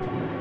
you